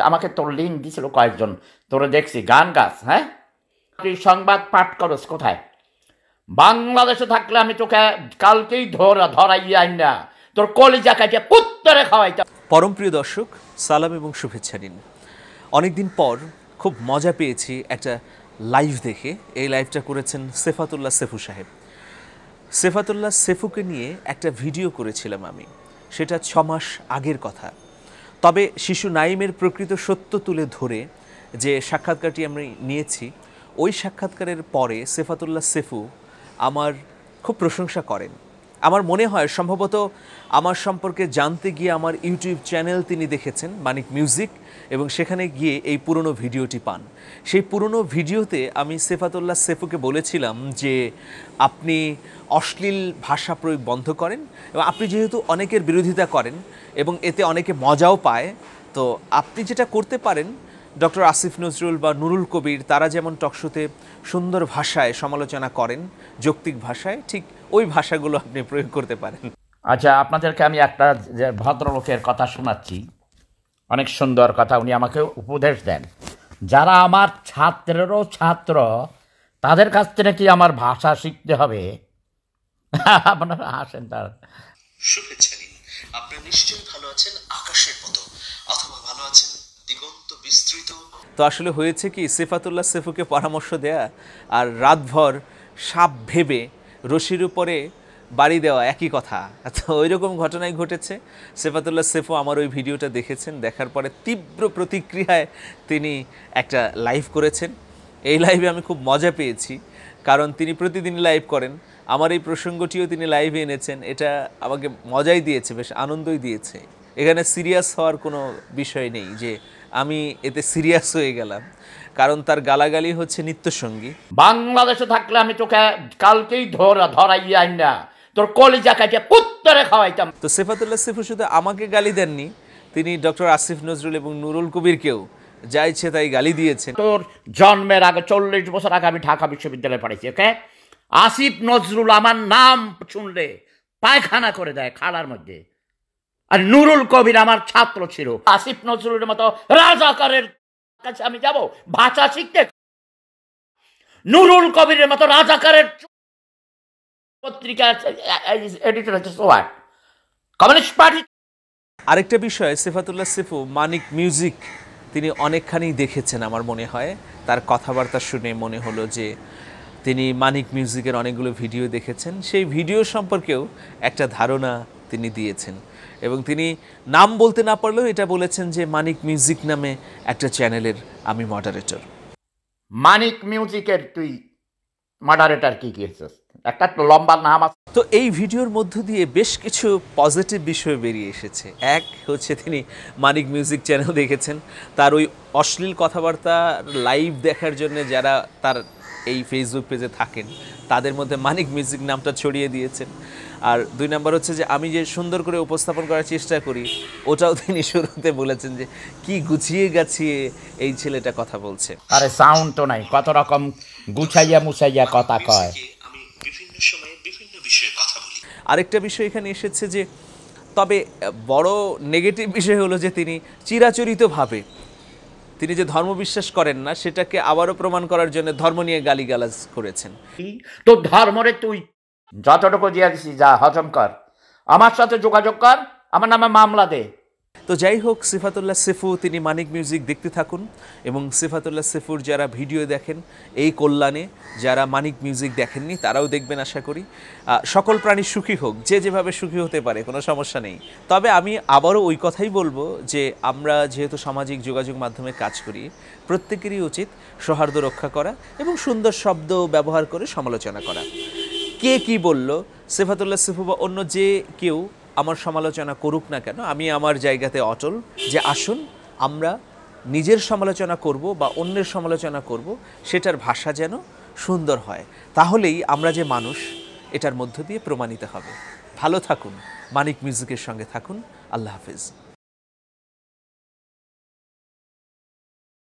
আমাকে তোর লিঙ্ক দিছিল কয়েকজন। তোরে দেখছি, গান গাছ হ্যাঁ? তুই সংবাদ পাঠ করস, কোথায়? বাংলাদেশে থাকলে আমি তোকে কালকেই ধরা, ধরাইয়া না। তোর কলিজা কাটিয়ে পুত্তরে খাওয়াইতাম। পরম প্রিয় দর্শক, সালাম এবং শুভেচ্ছা নিন। অনেকদিন পর খুব মজা পেয়েছি একটা লাইভ দেখে। এই লাইভটা করেছেন সেফাতুল্লাহ সেফু সাহেব। সেফাতুল্লাহ সেফুকে নিয়ে একটা ভিডিও করেছিলাম আমি। সেটা ছ মাস আগের কথা। তবে শিশু নাইমের প্রকৃত সত্য তুলে ধরে যে সাক্ষাৎকারটি আমি নিয়েছি, ওই সাক্ষাৎকারের পরে সেফাতুল্লাহ সেফু আমার খুব প্রশংসা করেন। আমার মনে হয় সম্ভবত আমার সম্পর্কে জানতে গিয়ে আমার ইউটিউব চ্যানেল তিনি দেখেছেন, মানিক মিউজিক, এবং সেখানে গিয়ে এই পুরনো ভিডিওটি পান। সেই পুরনো ভিডিওতে আমি সেফাতুল্লাহ সেফুকে বলেছিলাম যে আপনি অশ্লীল ভাষা প্রয়োগ বন্ধ করেন এবং আপনি যেহেতু অনেকের বিরোধিতা করেন এবং এতে অনেকে মজাও পায়, তো আপনি যেটা করতে পারেন ডক্টর আসিফ নজরুল বা নুরুল কবির তারা যেমন টকশোতে সুন্দর ভাষায় সমালোচনা করেন যৌক্তিক ভাষায় ঠিক ওই ভাষাগুলো আপনি প্রয়োগ করতে পারেন। আচ্ছা আপনাদেরকে আমি একটা যে ভদ্রলোকের কথা শোনাচ্ছি। অনেক সুন্দর কথা উনি আমাকে উপদেশ দেন। যারা আমার ছাত্রেরও ছাত্র তাদের কাছ থেকে কি আমার ভাষা শিখতে হবে? আপনারা হাসেন তার। শুভেচ্ছা নিন। আপনার নিশ্চয়ই ভালো আছেন আকাশের মতো। অথবা ভালো আছেন তো আসলে হয়েছে কি, সেফাতুল্লাহ সেফুকে পরামর্শ দেয়া আর রাতভর সাপ ভেবে রশির উপরে বাড়ি দেওয়া একই কথা। তো ওই রকম ঘটনাই ঘটেছে। সেফাতুল্লাহ সেফু আমার ওই ভিডিওটা দেখেছেন, দেখার পরে তীব্র প্রতিক্রিয়ায় তিনি একটা লাইভ করেছেন। এই লাইভে আমি খুব মজা পেয়েছি, কারণ তিনি প্রতিদিন লাইভ করেন। আমার এই প্রসঙ্গটিও তিনি লাইভে এনেছেন, এটা আমাকে মজাই দিয়েছে, বেশ আনন্দই দিয়েছে। এখানে সিরিয়াস হওয়ার কোনো বিষয় নেই যে আমি এতে সিরিয়াস হয়ে গেলাম। কারণ তার গালাগালি হচ্ছে নিত্যসঙ্গী। বাংলাদেশে থাকলে আমি তোকে কালকেই ধরা ধরাইয়া না তোর কলিজা কাটিয়ে পুত্তরে খাওয়াইতাম। তো সেফাতুল্লাহ সিফু শুধু আমাকে গালি দেননি। তিনি ডক্টর আসিফ নজরুল এবং নুরুল কবিরকেও যা ইচ্ছে তাই গালি দিয়েছেন। তোর জন্মের আগে চল্লিশ বছর আগে আমি ঢাকা বিশ্ববিদ্যালয়ে পড়েছি ওকে? আসিফ নজরুল আমার নাম শুনলে পায়খানা করে দেয় খালার মধ্যে। আর নুরুল কবির আমার ছাত্র ছিল। আসিফ নজরুলের মতো রাজাকারের কাছে আমি যাব, ভাষা শিখতে। নুরুল কবিরের মতো রাজাকারের পত্রিকা এডিটর হচ্ছে সোয়ার কমিউনিস্ট পার্টি আরেকটা বিষয়, সেফাতুল্লাহ সিফু, মানিক মিউজিক, তিনি অনেকখানি দেখেছেন আমার মনে হয়। তার কথাবার্তা শুনে মনে হলো যে তিনি মানিক মিউজিকের অনেকগুলো ভিডিও দেখেছেন। সেই ভিডিও সম্পর্কেও একটা ধারণা তিনি দিয়েছেন। এবং তিনি নাম বলতে না পারলেও এটা বলেছেন যে মানিক মিউজিক নামে একটা চ্যানেলের আমি মডারেটর মানিক মিউজিকের তুই মডারেটর কি গিয়েছিস একটা তো লম্বা নাম আছে। তো এই ভিডিওর মধ্য দিয়ে বেশ কিছু পজিটিভ বিষয় বেরিয়ে এসেছে। এক হচ্ছে তিনি মানিক মিউজিক চ্যানেল দেখেছেন। তার ওই অশ্লীল কথাবার্তা লাইভ দেখার জন্য যারা তার এই ফেসবুক পেজে থাকেন তাদের মধ্যে মানিক মিউজিক নামটা ছড়িয়ে দিয়েছেন। আর দুই নাম্বার হচ্ছে যে আমি যে সুন্দর করে উপস্থাপন করার চেষ্টা করি ওটাও তিনি শুরুতে বলেছেন যে কি গুছিয়ে গাছিয়ে এই ছেলেটা কথা বলছে? আরে সাউন্ড তো নাই কত রকম গুছাইয়া মুছাইয়া কথা কয়। আমি বিভিন্ন সময়ে বিভিন্ন বিষয়ে কথা বলি। আরেকটা বিষয় এখানে এসেছে যে তবে বড় নেগেটিভ বিষয় হলো যে তিনি চিরাচরিতভাবে তিনি যে ধর্ম বিশ্বাস করেন না, সেটাকে আবারও প্রমাণ করার জন্য ধর্ম নিয়ে গালিগালাজ করেছেন। তো ধর্মরে তুই যতটুকু দিয়ে দিছি যা হজম কর। আমার সাথে যোগাযোগ কর, আমার নামে মামলা দে। তো যাই হোক সিফাতুল্লাহ সেফু, তিনি মানিক মিউজিক দেখতে থাকুন এবং সিফাতুল্লাহ সেফুর যারা ভিডিও দেখেন, এই কল্যাণে যারা মানিক মিউজিক দেখেননি, তারাও দেখবেন আশা করি। সকল প্রাণী সুখী হোক, যে যেভাবে সুখী হতে পারে, কোনো সমস্যা নেই। তবে আমি আবারও ওই কথাই বলব যে, আমরা যেহেতু সামাজিক যোগাযোগ মাধ্যমে কাজ করি, প্রত্যেকেরই উচিত সৌহার্দ্য রক্ষা করা এবং সুন্দর শব্দ ব্যবহার করে সমালোচনা করা। কে কি বলল? সেফাতুল্লাহ সেফু বা অন্য যে কেউ আমার সমালোচনা করুক না কেন, আমি আমার জায়গাতে অটল যে আসুন, আমরা নিজের সমালোচনা করব বা অন্যের সমালোচনা করব, সেটার ভাষা যেন সুন্দর হয়। তাহলেই আমরা যে মানুষ, এটার মধ্য দিয়ে প্রমাণিত হবে। ভালো থাকুন। মানিক মিউজিকের সঙ্গে থাকুন। আল্লাহ হাফিজ।